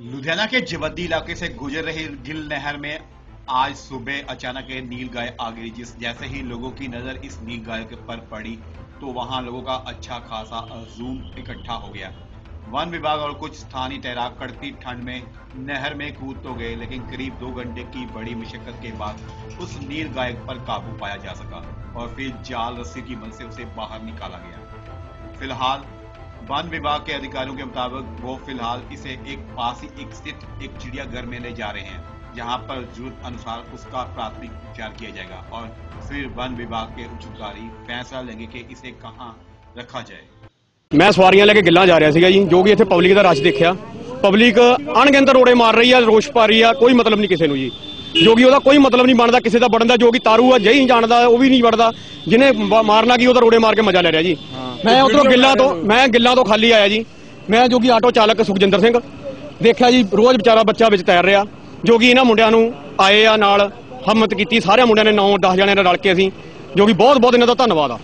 लुधियाना के जवद्दी इलाके से गुजर रही गिल नहर में आज सुबह अचानक एक नील गाय आ गई, जिस जैसे ही लोगों की नज़र इस नील गाय पर पड़ी तो वहाँ लोगों का अच्छा खासा हजूम इकट्ठा हो गया। वन विभाग और कुछ स्थानीय तैराक कड़ती ठंड में नहर में कूद तो गए, लेकिन करीब दो घंटे की बड़ी मुशक्कत के बाद उस नील गाय पर काबू पाया जा सका और फिर जाल रस्सी की मदद से उसे बाहर निकाला गया। फ़िलहाल वन विभाग के अधिकारियों के मुताबिक वो फिलहाल इसे एक पास ही एक स्थित एक चिड़ियाघर में ले जा रहे हैं जहां पर जरूरत अनुसार उसका प्राथमिक उपचार किया जाएगा और फिर वन विभाग के उच्च अधिकारी फैसला लेंगे कि इसे कहां रखा जाए ਮੈਂ ਸਵਾਰੀਆਂ ਲੈ ਕੇ ਗਿੱਲਾਂ ਜਾ ਰਿਹਾ ਸੀਗਾ ਜੀ ਜੋ ਕਿ ਇੱਥੇ ਪਬਲਿਕ ਦਾ ਰਸ਼ ਦੇਖਿਆ ਪਬਲਿਕ ਅਣਗਿਣਤ ਰੋੜੇ ਮਾਰ ਰਹੀ ਆ ਰੋਸ਼ ਪਾ ਰਹੀ ਆ ਕੋਈ ਮਤਲਬ ਨਹੀਂ ਕਿਸੇ ਨੂੰ ਜੀ ਜੋ ਕਿ ਉਹਦਾ ਕੋਈ ਮਤਲਬ ਨਹੀਂ ਬਣਦਾ ਕਿਸੇ ਦਾ ਵੜਨ ਦਾ ਜੋ ਕਿ ਤਾਰੂ ਆ ਜਈ ਜਾਣਦਾ ਉਹ ਵੀ ਨਹੀਂ ਵੜਦਾ ਜਿਹਨੇ ਬ- ਮਾਰਨਾ ਕੀ ਉਹਦਾ ਰੋੜੇ ਮਾਰ ਕੇ ਮਜ਼ਾ ਲੈ ਰਿਹਾ ਜੀ ਮੈਂ ਉਧਰੋਂ ਗਿੱਲਾਂ ਤੋਂ ਮੈਂ ਗਿੱਲਾਂ ਤੋਂ ਖਾਲੀ ਆਇਆ ਜੀ। ਮੈਂ ਜੋ ਕਿ ਆਟੋ ਚਾਲਕ ਸੁਖਜਿੰਦਰ ਸਿੰਘ। ਦੇਖਿਆ ਜੀ ਰੋਜ਼ ਵਿਚਾਰਾ ਬੱਚਾ ਵਿੱਚ ਤੈਰ ਰਿਹਾ। ਜੋ ਕਿ ਇਹਨਾਂ ਮੁੰਡਿਆਂ ਨੂੰ ਆਏ ਆ ਨਾਲ ਹਮਤ ਕੀਤੀ। ਸਾਰੇ ਮੁੰਡਿਆਂ ਨੇ 9 10 ਜਣਿਆਂ ਨੇ ਰਲ ਕੇ ਅਸੀਂ। ਜੋ ਕਿ ਬਹੁਤ ਬਹੁਤ ਇਹਨਾਂ ਦਾ ਧੰਨਵਾਦ ਆ।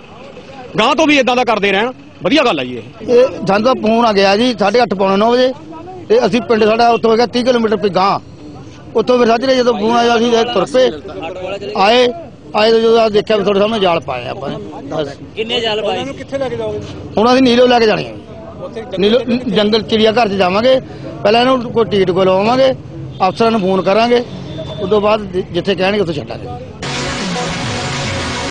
ਗਾਂ ਤੋਂ ਵੀ ਇਦਾਂ ਦਾ ਕਰਦੇ ਰਹਿਣ। ਵਧੀਆ ਗੱਲ ਆ ਜੀ ਇਹ। ਇਹ ਸਾਨੂੰ ਤਾਂ ਫੋਨ ਆ ਗਿਆ ਜੀ 8:30 ਪੌਣੇ 9 ਵਜੇ। ਤੇ ਅਸੀਂ ਪਿੰਡ ਸਾਡਾ ਉੱਥੋਂ ਹੈਗਾ 30 ਕਿਲੋਮੀਟਰ ਪੇ ਗਾਂ ਉੱਥੋਂ ਫਿਰ ਸਾਜਰੇ ਜਦੋਂ ਫੋਨ ਆਇਆ ਅਸੀਂ ਤੁਰ ਪਏ। ਆਏ। ਆਏ ਤਾਂ ਜਦੋਂ ਆ ਦੇਖਿਆ ਵੀ ਤੁਹਾਡੇ ਸਾਹਮਣੇ ਜਾਲ ਪਾਏ ਆਪਾਂ ਨੇ ਬਸ। ਕਿੰਨੇ ਜਲ ਪਾਏ? ਸੀ? ਹੁਣ ਅਸੀਂ ਨੀਲੋ ਲੈ ਕੇ ਜਾਣੀ ਹੈ ਨੀਲੋ ਜੰਗਲ ਚਿੜੀਆ ਘਰ 'ਚ ਜਾਵਾਂਗੇ। ਪਹਿਲਾਂ ਇਹਨੂੰ ਕੋਈ ਟਿਕਟ ਕੋਲ ਲਵਾਵਾਂਗੇ ਅਫਸਰਾਂ ਨੂੰ ਫੋਨ ਕਰਾਂਗੇ। ਉਸ ਤੋਂ ਬਾਅਦ ਜਿ- ਜਿੱਥੇ ਕਹਿਣਗੇ ਉੱਥੇ ਛੱਡਾਂਗੇ।